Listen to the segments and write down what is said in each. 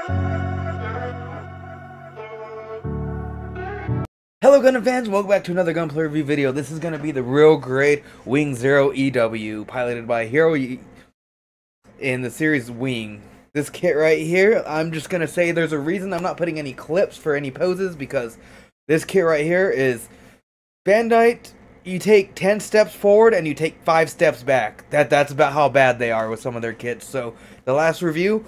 Hello Gundam fans, welcome back to another Gunpla review video. This is going to be the real grade Wing Zero EW, piloted by Heero in the series Wing. This kit right here, I'm just going to say there's a reason I'm not putting any clips for any poses, because this kit right here is Bandai, you take 10 steps forward and you take 5 steps back. That That's about how bad they are with some of their kits. So, the last review,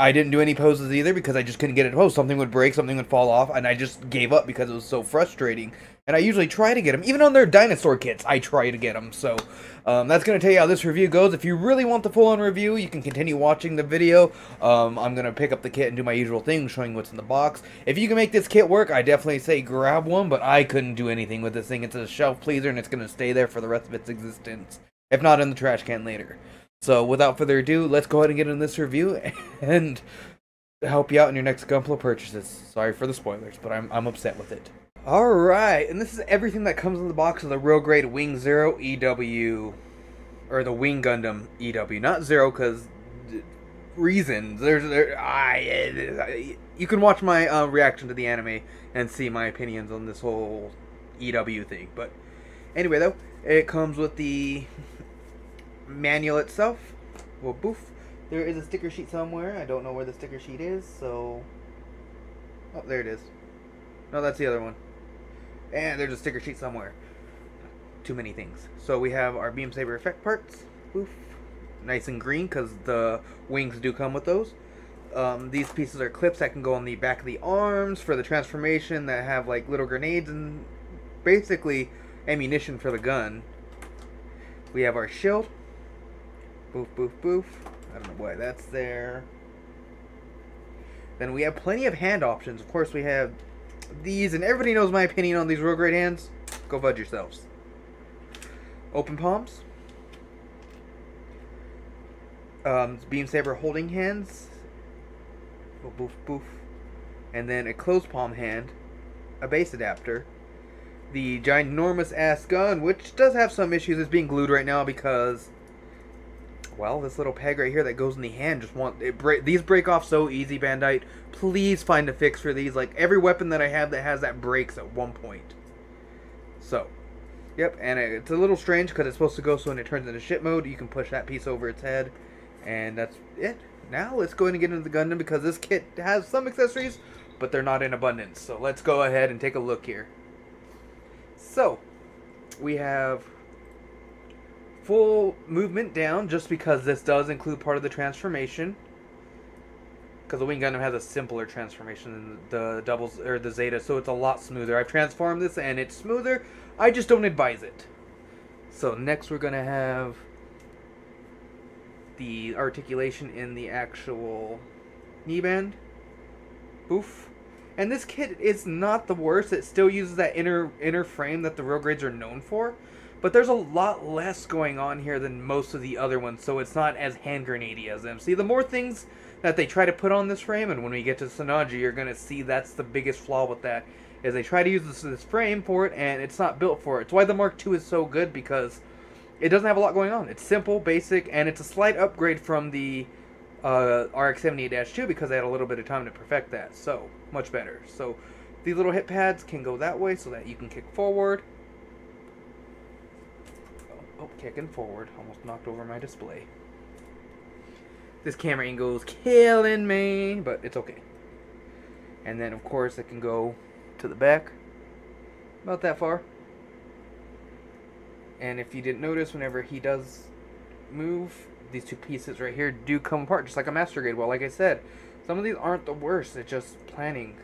I didn't do any poses either because I just couldn't get it to pose. Something would break, something would fall off, and I just gave up because it was so frustrating. And I usually try to get them, even on their dinosaur kits, I try to get them. So um, that's going to tell you how this review goes. If you really want the full-on review, you can continue watching the video. Um, I'm going to pick up the kit and do my usual thing, showing what's in the box. If you can make this kit work, I definitely say grab one, but I couldn't do anything with this thing. It's a shelf pleaser, and it's going to stay there for the rest of its existence, if not in the trash can later. So without further ado, let's go ahead and get in this review and help you out in your next Gunpla purchases. Sorry for the spoilers, but I'm, I'm upset with it. Alright, and this is everything that comes in the box of the real grade Wing Zero EW. Or the Wing Gundam EW. Not Zero, because reasons. There's there, I, you can watch my uh, reaction to the anime and see my opinions on this whole EW thing. But anyway, though, it comes with the manual itself. Well, boof. There is a sticker sheet somewhere. I don't know where the sticker sheet is, so... Oh, there it is. No, that's the other one. And there's a sticker sheet somewhere. Too many things. So we have our Beam Saber effect parts. Boof. Nice and green, because the wings do come with those. Um, these pieces are clips that can go on the back of the arms for the transformation that have like little grenades and basically ammunition for the gun. We have our shield, Boof, boof, boof. I don't know why that's there. Then we have plenty of hand options. Of course, we have these, and everybody knows my opinion on these real grade hands. Go fudge yourselves. Open palms. Um, beam saber holding hands. Oh, boof, boof. And then a closed palm hand. A base adapter. The ginormous ass gun, which does have some issues. It's being glued right now because well, this little peg right here that goes in the hand just want it break. These break off so easy, Bandai. Please find a fix for these. Like every weapon that I have that has that breaks at one point. So, yep, and it's a little strange because it's supposed to go so when it turns into ship mode, you can push that piece over its head, and that's it. Now let's go ahead and get into the Gundam because this kit has some accessories, but they're not in abundance. So let's go ahead and take a look here. So, we have full movement down just because this does include part of the transformation. Because the Wing Gundam has a simpler transformation than the doubles or the Zeta, so it's a lot smoother. I've transformed this and it's smoother. I just don't advise it. So next we're gonna have the articulation in the actual knee band. Oof. And this kit is not the worst. It still uses that inner inner frame that the real grades are known for. But there's a lot less going on here than most of the other ones, so it's not as hand grenadey as them. See, the more things that they try to put on this frame, and when we get to Sanagi, you're going to see that's the biggest flaw with that, is they try to use this, this frame for it, and it's not built for it. It's why the Mark II is so good, because it doesn't have a lot going on. It's simple, basic, and it's a slight upgrade from the uh, RX-78-2 because they had a little bit of time to perfect that. So, much better. So, these little hip pads can go that way so that you can kick forward. Oh, kicking forward. Almost knocked over my display. This camera angle is killing me, but it's okay. And then, of course, it can go to the back. About that far. And if you didn't notice, whenever he does move, these two pieces right here do come apart, just like a Master Grade. Well, like I said, some of these aren't the worst. It's just planning.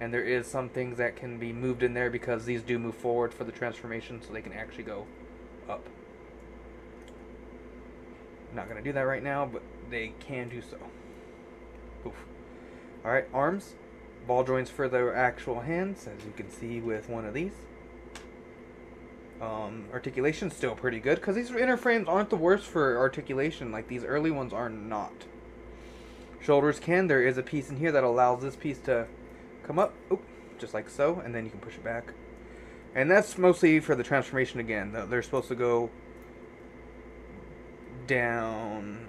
And there is some things that can be moved in there because these do move forward for the transformation so they can actually go up. Not going to do that right now, but they can do so. Oof. Alright, arms. Ball joints for the actual hands, as you can see with one of these. Um, articulation still pretty good, because these inner frames aren't the worst for articulation, like these early ones are not. Shoulders can, there is a piece in here that allows this piece to come up, oop, just like so, and then you can push it back. And that's mostly for the transformation again. They're supposed to go down.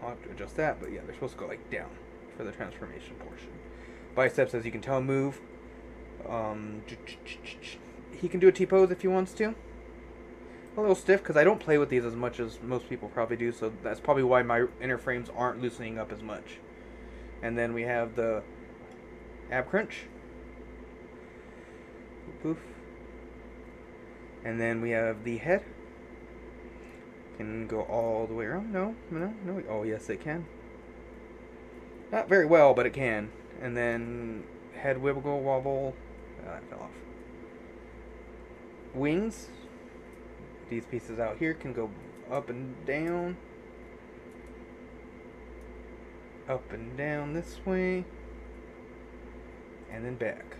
I'll have to adjust that, but yeah, they're supposed to go like down. for the transformation portion. Biceps, as you can tell, move. Um, he can do a T-pose if he wants to. A little stiff because I don't play with these as much as most people probably do, so that's probably why my inner frames aren't loosening up as much. And then we have the ab crunch. Poof. And then we have the head. Can go all the way around. No, no, no. Oh, yes, it can. Not very well, but it can. And then head wibble wobble. Oh, that fell off. Wings. These pieces out here can go up and down. Up and down this way. And then back.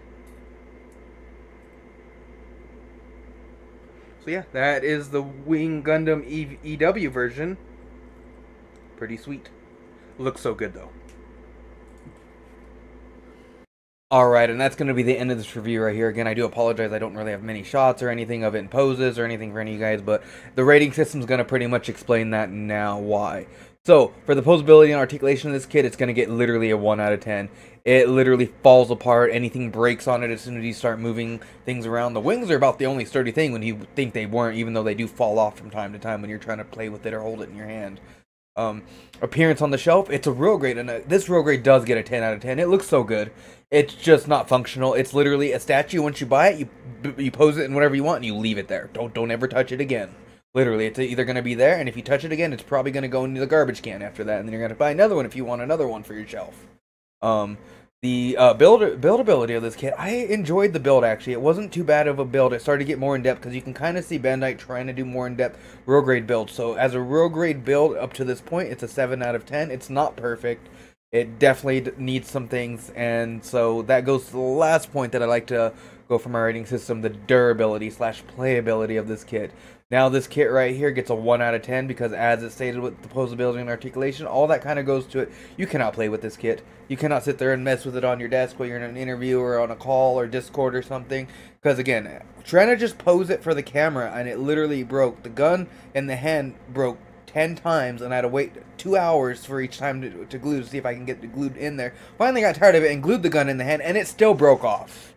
So yeah, that is the Wing Gundam EW version. Pretty sweet. Looks so good though. Alright, and that's going to be the end of this review right here. Again, I do apologize. I don't really have many shots or anything of it in poses or anything for any of you guys, but the rating system is going to pretty much explain that now why. So, for the posability and articulation of this kit, it's going to get literally a 1 out of 10. It literally falls apart. Anything breaks on it as soon as you start moving things around. The wings are about the only sturdy thing when you think they weren't, even though they do fall off from time to time when you're trying to play with it or hold it in your hand. Um, appearance on the shelf, it's a real grade, and uh, this real grade does get a 10 out of 10. It looks so good. It's just not functional. It's literally a statue. Once you buy it, you you pose it in whatever you want, and you leave it there. Don't don't ever touch it again. Literally, it's either going to be there, and if you touch it again, it's probably going to go into the garbage can after that, and then you're going to buy another one if you want another one for your shelf. Um, the uh, build buildability of this kit, I enjoyed the build actually. It wasn't too bad of a build. It started to get more in depth because you can kind of see Bandai trying to do more in depth real grade builds. So as a real grade build up to this point, it's a seven out of ten. It's not perfect. It definitely needs some things, and so that goes to the last point that I like to go for my rating system: the durability slash playability of this kit. Now this kit right here gets a 1 out of 10 because as it stated with the posability and articulation, all that kind of goes to it. You cannot play with this kit. You cannot sit there and mess with it on your desk while you're in an interview or on a call or Discord or something. Because again, trying to just pose it for the camera and it literally broke. The gun and the hand broke 10 times and I had to wait 2 hours for each time to, to glue to see if I can get it glued in there. Finally got tired of it and glued the gun in the hand and it still broke off.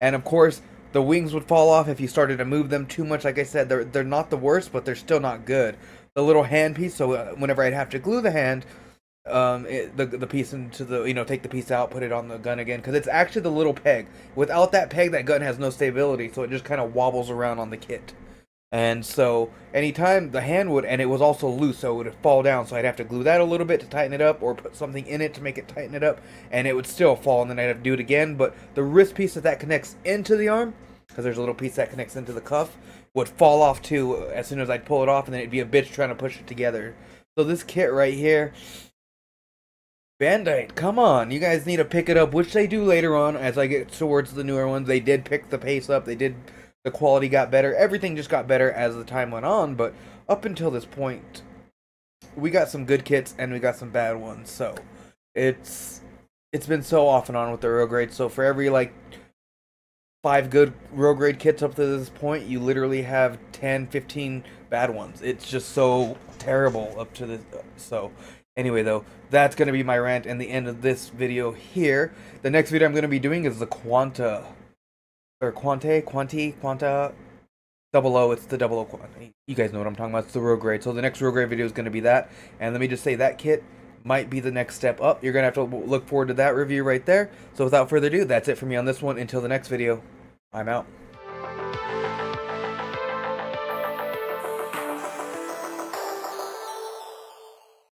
And of course, the wings would fall off if you started to move them too much. Like I said, they're they're not the worst, but they're still not good. The little hand piece. So uh, whenever I'd have to glue the hand, um, it, the the piece into the you know take the piece out, put it on the gun again, because it's actually the little peg. Without that peg, that gun has no stability, so it just kind of wobbles around on the kit. And so anytime the hand would, and it was also loose, so it would fall down. So I'd have to glue that a little bit to tighten it up, or put something in it to make it tighten it up, and it would still fall. And then I'd have to do it again. But the wrist piece that that connects into the arm, because there's a little piece that connects into the cuff, would fall off too as soon as I'd pull it off, and then it'd be a bitch trying to push it together. So this kit right here, Bandai, come on, you guys need to pick it up, which they do later on as I get towards the newer ones. They did pick the pace up. They did the quality got better. Everything just got better as the time went on, but up until this point, we got some good kits and we got some bad ones. So it's it's been so off and on with the real grade. So for every like five good real grade kits up to this point, you literally have 10, 15 bad ones. It's just so terrible up to this. So anyway, though, that's going to be my rant and the end of this video here. The next video I'm going to be doing is the Quanta or Quante, Quanti, Quanta, double O. It's the double O. You guys know what I'm talking about. It's the real grade. So the next real grade video is going to be that. And let me just say that kit might be the next step up. You're going to have to look forward to that review right there. So without further ado, that's it for me on this one. Until the next video, I'm out.